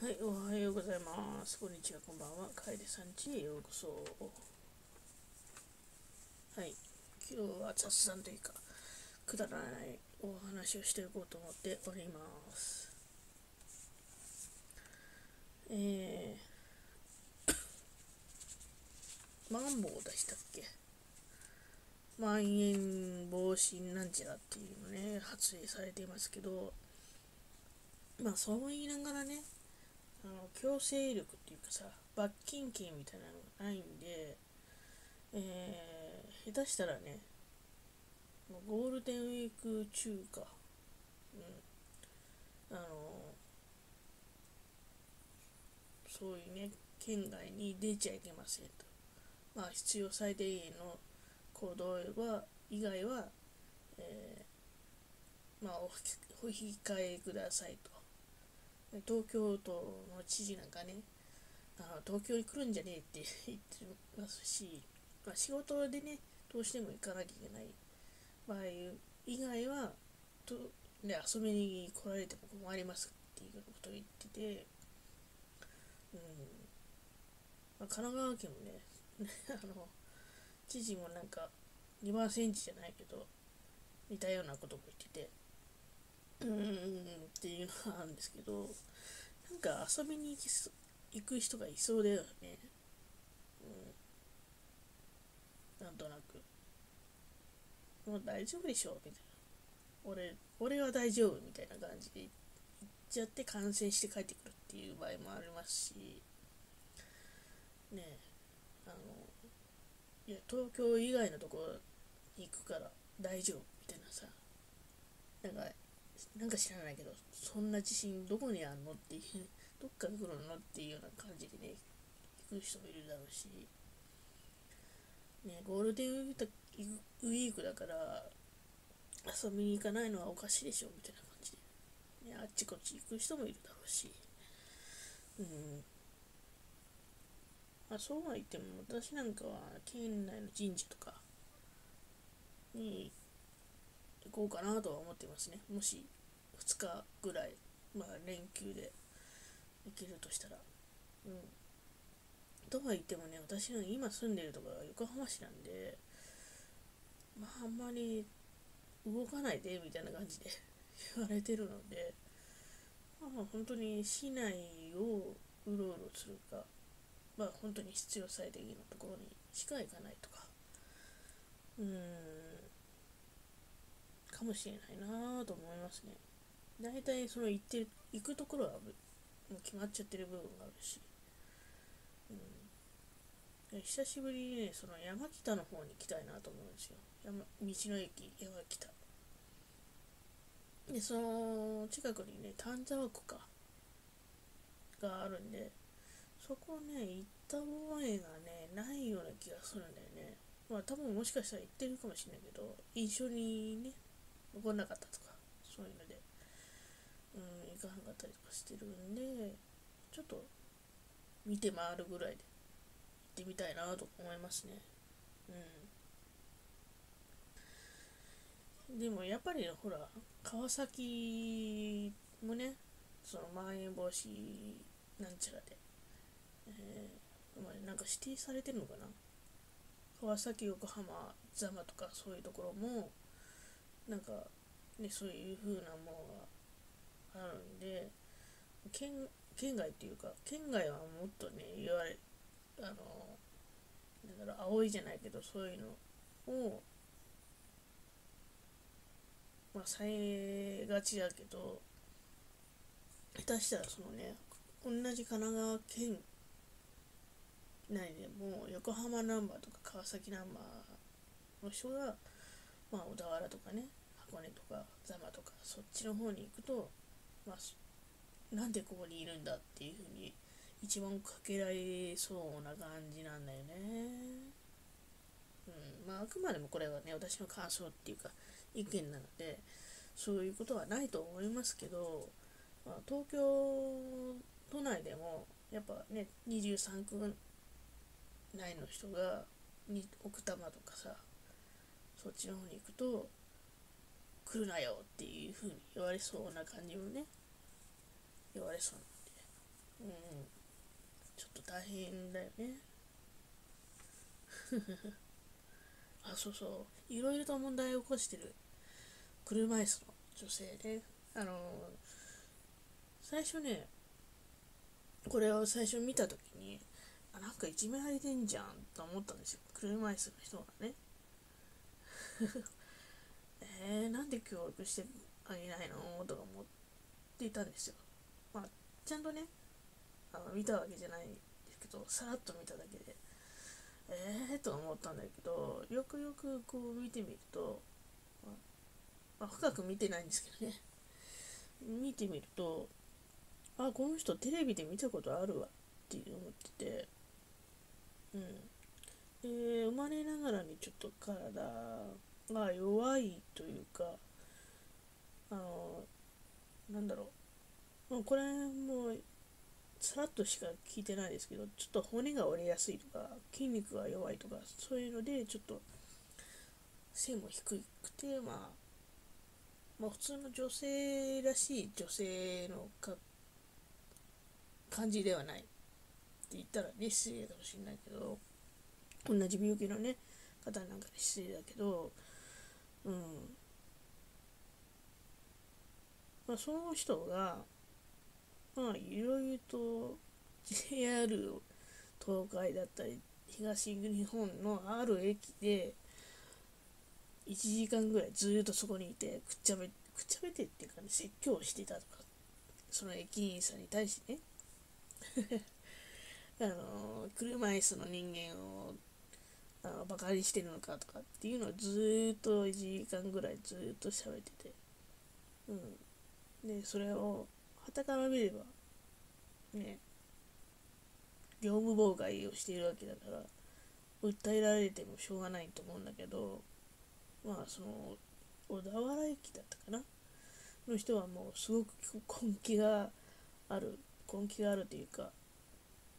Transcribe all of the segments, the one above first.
はい、おはようございます。こんにちは、こんばんは。楓さんちへようこそ。はい、今日は雑談というか、くだらないお話をしていこうと思っております。えー、マンボウでしたっけ？まん延防止なんちゃらっていうのね、発令されていますけど、まあそう言いながらね、強制力っていうかさ罰金刑みたいなのがないんで、えー、下手したらねゴールデンウィーク中か、うん、あのそういうね県外に出ちゃいけませんと。まあ必要最低限の行動は以外は、えー、まあお引き換えくださいと。東京都の知事なんかね、あ東京に来るんじゃねえって 言ってますし、まあ、仕事でね、どうしても行かなきゃいけない。場合以外は、とね、遊びに来られても困りますっていうことを言ってて、うん。まあ、神奈川県もね、あの知事もなんか2番センチじゃないけど、似たようなことも言ってて、うーんっていうのがあるんですけど、なんか遊びに行きそ行く人がいそうだよね。うん。なんとなく。もう大丈夫でしょみたいな。俺、俺は大丈夫みたいな感じで行っちゃって感染して帰ってくるっていう場合もありますし、ねえ、あの、いや、東京以外のところに行くから大丈夫みたいなさ、なんか、なんか知らないけど、そんな自信どこにあんのっていう、どっから来るのっていうような感じでね、行く人もいるだろうし、ね、ゴールデンウィークウィークだから、遊びに行かないのはおかしいでしょみたいな感じで、ね、あっちこっち行く人もいるだろうし、うん。まあ、そうは言っても、私なんかは県内の神社とかに行こうかなとは思ってますね。もし2日ぐらい、まあ連休で行けるとしたら。うん。とは言ってもね、私の今住んでるところは横浜市なんで、まああんまり動かないでみたいな感じで 言われてるので、まあ本当に市内をうろうろするか、まあ本当に必要最低限のところにしか行かないとか、うーん、かもしれないなぁと思いますね。大体その行って、行くところはもう決まっちゃってる部分があるし、うん、久しぶりにね、その山北の方に行きたいなと思うんですよ。山道の駅山北。で、その近くにね、丹沢湖か、があるんで、そこね、行った覚えがね、ないような気がするんだよね。まあ多分もしかしたら行ってるかもしれないけど、印象にね、残んなかったとか、そういうの、うん、行かなかったりとかしてるんで、ちょっと見て回るぐらいで行ってみたいなと思いますね。うん。でもやっぱりほら、川崎もね、そのまん延防止なんちゃらで、えー、まあ、なんか指定されてるのかな？川崎、横浜、座間とかそういうところも、なんか、ね、そういう風なものがあるん。で、県県外っていうか、県外はもっとね、言われ、あの、だから青いじゃないけど、そういうのを、まあ、されがちだけど、下手したらそのね、同じ神奈川県内でも横浜ナンバーとか川崎ナンバーの人が、まあ、小田原とかね、箱根とか座間とかそっちの方に行くと、まあ、なんでここにいるんだっていうふうに一番かけられそうな感じなんだよね。うん、まああくまでもこれはね私の感想っていうか意見なのでそういうことはないと思いますけど、まあ、東京都内でもやっぱね23区内の人がに奥多摩とかさそっちの方に行くと来るなよっていう風に言われそうな感じもね言われそううん。ちょっと大変だよね。あそうそう。いろいろと問題を起こしてる車椅子の女性ね。あの最初ねこれを最初見た時にあなんかいじめられてんじゃんと思ったんですよ。車椅子の人がね。えー、なんで教育してあげないの？とか思っていたんですよ。ちゃんとねあの見たわけじゃないですけどさらっと見ただけでえーと思ったんだけどよくよくこう見てみると、ま、深く見てないんですけどね。見てみるとあこの人テレビで見たことあるわって思っててうん。で生まれながらにちょっと体が弱いというかあのなんだろう、まあ、これもうさらっとしか聞いてないですけどちょっと骨が折れやすいとか筋肉が弱いとかそういうのでちょっと背も低くてまあまあ普通の女性らしい女性のか感じではないって言ったらね失礼かもしれないけど同じ病気のね方なんかで失礼だけどうん。まあその人がまあいろいろと JR 東海だったり東日本のある駅で1時間ぐらいずっとそこにいてくっちゃべくっちゃべてっていうかね説教してたとかその駅員さんに対してね。あの車椅子の人間をあのバカにしてるのかとかっていうのをずっと1時間ぐらいずっと喋ってて。うん。でそれを傍から見ればね業務妨害をしているわけだから訴えられてもしょうがないと思うんだけどまあその小田原駅だったかな？の人はもうすごく根気がある根気があるというか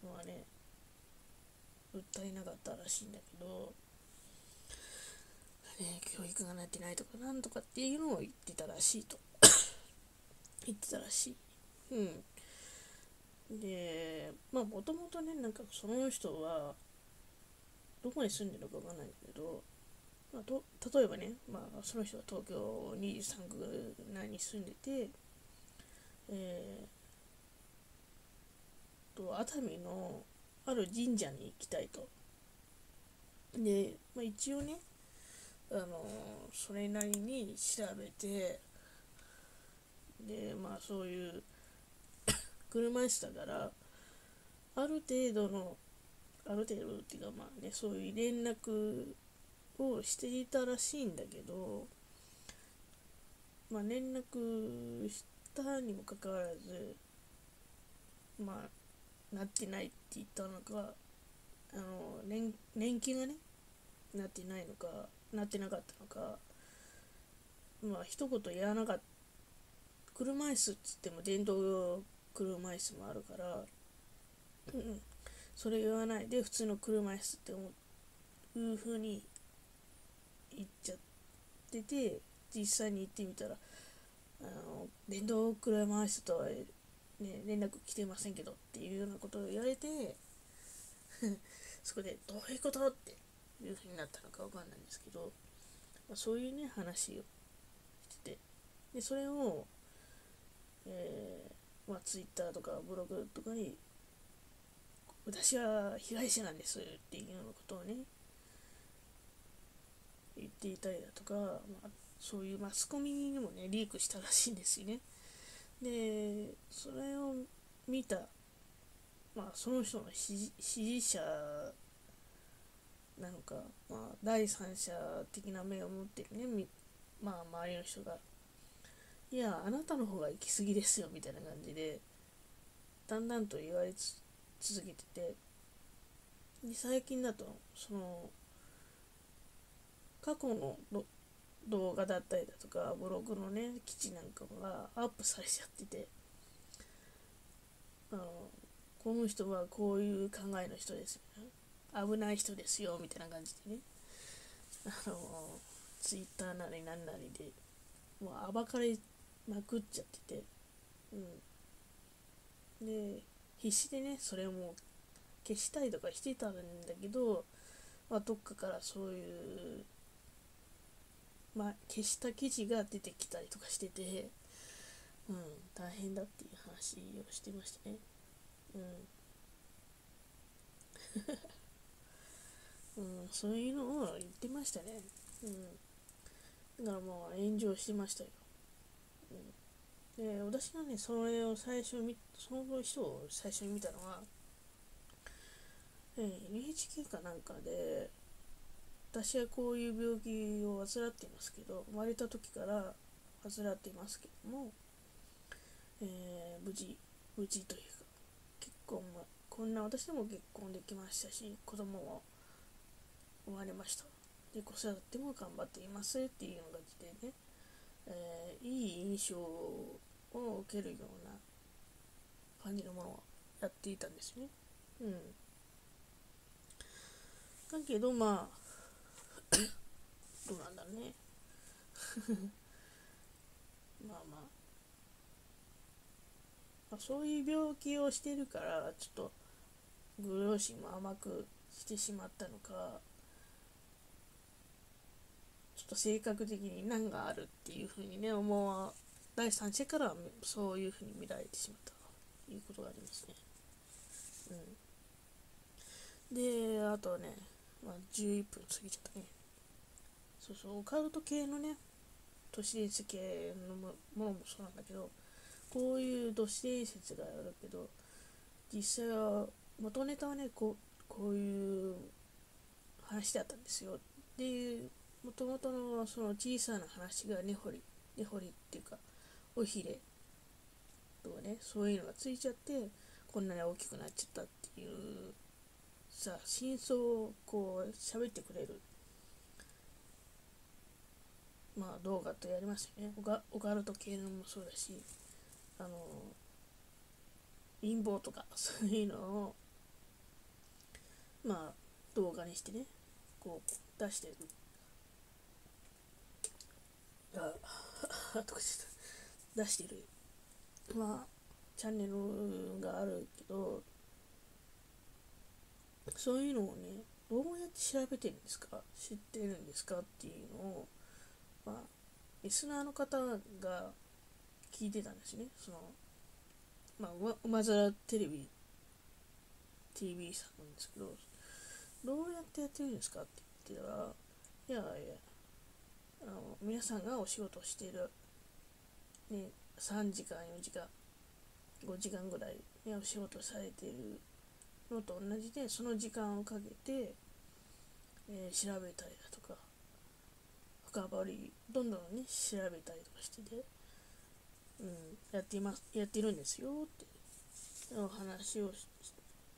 まあね訴えなかったらしいんだけど、ね、教育がなってないとかなんとかっていうのを言ってたらしいと。言ってたらしい。うんでまあもともとねなんかその人はどこに住んでるかわかんないんだけど、まあ、と例えばね、まあ、その人は東京23区内に住んでて、えー、と熱海のある神社に行きたいと。で、まあ、一応ね、あのそれなりに調べて、で、まあそういう車椅子だから、ある程度の、ある程度っていうかまあね、そういう連絡をしていたらしいんだけど、まあ連絡したにもかかわらず、まあなってないって言ったのかあの年年金がねなってないのかなってなかったのかまあ一言言わなかった。車椅子っつっても電動車椅子もあるから、うん、それ言わないで普通の車椅子って思うふうに言っちゃってて実際に行ってみたらあの電動車椅子とはね、連絡来てませんけどっていうようなことを言われて そこでどういうことっていうふうになったのかわかんないんですけど、まあ、そういうね話をしてて。でそれを、えー、まあ、Twitter とかブログとかに私は被害者なんですっていうようなことをね言っていたりだとか、まあ、そういうマスコミにもねリークしたらしいんですよね。でそれを見た、まあ、その人の支持者なのか、まあ、第三者的な目を持ってるね、まあ、周りの人が、いや、あなたの方が行き過ぎですよ、みたいな感じで、だんだんと言われ続けてて、で最近だと、その、過去の動画だったりだとかブログのね記事なんかがアップされちゃっててあのこの人はこういう考えの人ですよ、ね、危ない人ですよみたいな感じでね。あのツイッターなりなんなりでもう暴かれまくっちゃっててうんで必死でねそれをもう消したりとかしてたんだけど、まあ、どっかからそういう、まあ、消した記事が出てきたりとかしてて、うん、大変だっていう話をしてましたね。うん。うん、そういうのを言ってましたね。うん。だからまあ炎上してましたよ。で、私がね、それを最初見、その人を最初に見たのは、えー、NHK かなんかで、私はこういう病気を患っていますけど、生まれた時から患っていますけども、えー、無事、無事というか、結婚も、こんな私でも結婚できましたし、子供も生まれました。で、子育ても頑張っていますっていうのが来てね、えー、いい印象を受けるような感じのものをやっていたんですね。うん。だけど、まあ、どうなんだろうね。まあまあ。まあ、そういう病気をしてるからちょっとご両親も甘くしてしまったのかと性格的に難があるっていうふうにね思う第三者からはそういうふうに見られてしまったということがありますね。うん、であとね、まあ、11分過ぎちゃったね。そうそうオカルト系のね都市伝説系のものもそうなんだけどこういう都市伝説があるけど実際は元ネタはねこうこういう話だったんですよでもともとのその小さな話が根掘り根掘りっていうかおひれとかねそういうのがついちゃってこんなに大きくなっちゃったっていうさ真相をこう喋ってくれるまあ動画とやりますよね。オカルト系のもそうだしあの陰謀とかそういうのをまあ動画にしてねこう出してるあとか出してる。まあチャンネルがあるけどそういうのをねどうやって調べてるんですか？知ってるんですか？っていうのをまあリスナーの方が聞いてたんですね。その、まあ、馬面テレビ、TV さんなんですけど、どうやってやってるんですか？って言ってたら、いやいや、あの皆さんがお仕事している、ね、3時間、4時間、5時間ぐらい、ね、お仕事されているのと同じで、その時間をかけて、えー、調べたりだとか、深掘り、どんどんね、調べたりとかしてて、うん、やっています、やってるんですよってお話をし,、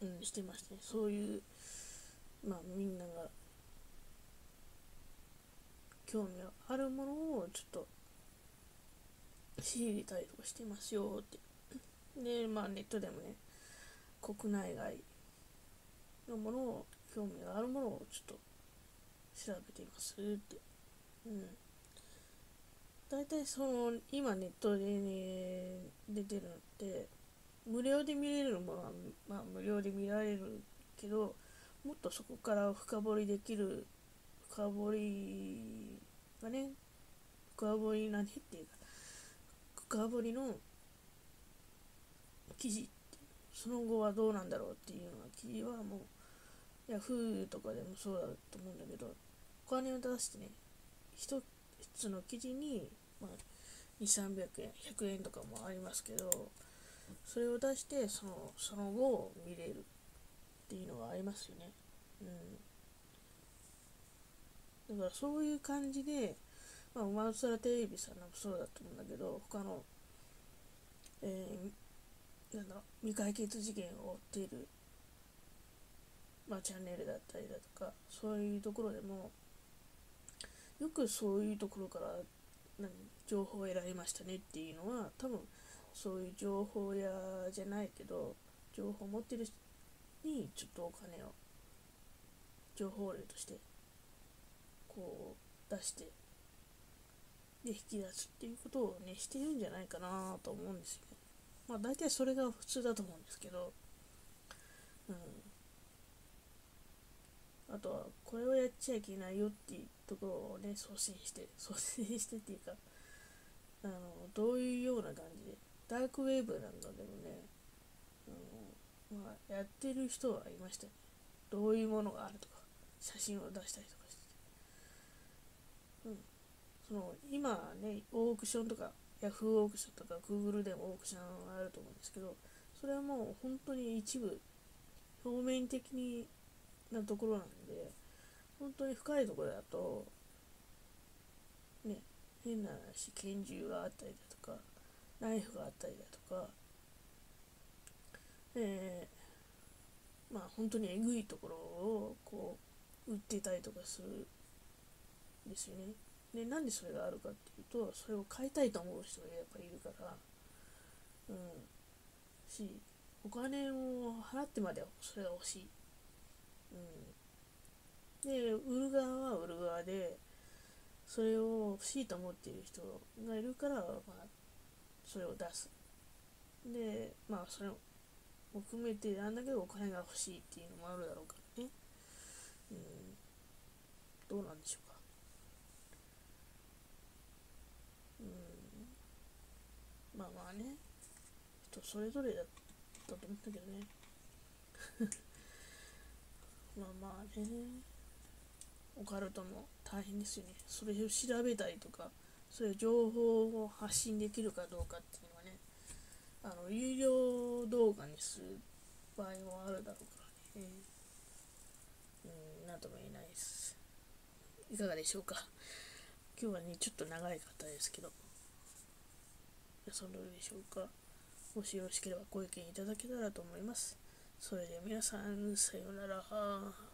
うん、してましたね。そういう、まあみんなが興味あるものをちょっと仕入れたりとかしてますよって。で、まあネットでもね、国内外のものを、興味があるものをちょっと調べていますって。うん。大体その今ネットで、ね、出てるのって無料で見れるものは、まあ、無料で見られるけどもっとそこから深掘りできる深掘りがね深掘り何っていうか深掘りの記事その後はどうなんだろうっていうような記事はもう Yahoo とかでもそうだと思うんだけどお金を出してね一つの記事にまあ、2、300円、100円とかもありますけど、それを出してその、その後見れるっていうのがありますよね。うん。だからそういう感じで、まあ、マウスラテレビさんもそうだと思うんだけど、他の、えー、なんだろう、未解決事件を追っている、まあ、チャンネルだったりだとか、そういうところでも、よくそういうところから何情報を得られましたねっていうのは多分そういう情報屋じゃないけど情報を持ってる人にちょっとお金を情報例としてこう出してで引き出すっていうことをねしてるんじゃないかなと思うんですよね。まあ大体それが普通だと思うんですけど。うん。あとはこれをやっちゃいけないよっていうところをね送信して 送信してっていうかあのどういうような感じでダークウェーブなんかでもねあの、まあ、やってる人はいましたね。どういうものがあるとか写真を出したりとか、その今ねオークションとかヤフーオークションとか Google でもオークションあると思うんですけどそれはもう本当に一部表面的になところなんで本当に深いところだとね変な話拳銃があったりだとかナイフがあったりだとかえー、まあ本当にえぐいところをこう売ってたりとかするんですよね。でなんでそれがあるかっていうとそれを買いたいと思う人がやっぱりいるからうん。しお金を払ってまでそれが欲しい。うん、で売る側は売る側でそれを欲しいと思っている人がいるから、まあ、それを出す。でまあそれを含めてなんだけどお金が欲しいっていうのもあるだろうからね。うん。どうなんでしょうかうんまあまあね。人それぞれだったと思ったけどね。まあまあね。オカルトも大変ですよね。それを調べたりとかそういう情報を発信できるかどうかっていうのはね。あの有料動画にする場合もあるだろうからね。うん何とも言えないです。いかがでしょうか。今日はねちょっと長い方ですけど。そのでしょうかもしよろしければご意見いただけたらと思いますそれでは皆さん、さようなら。